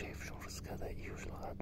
shave shoulders together, usually. had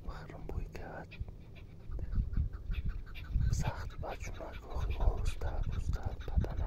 بخرم بوی کج سخت بچونک آخی باز در روز در بدن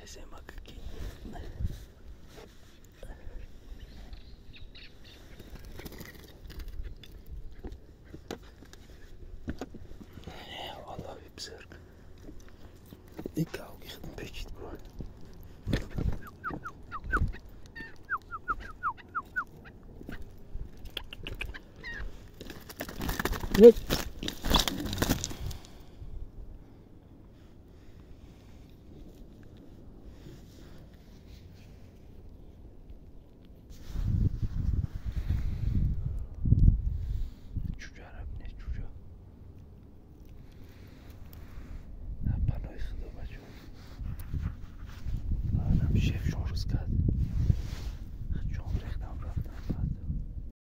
Resema kiki.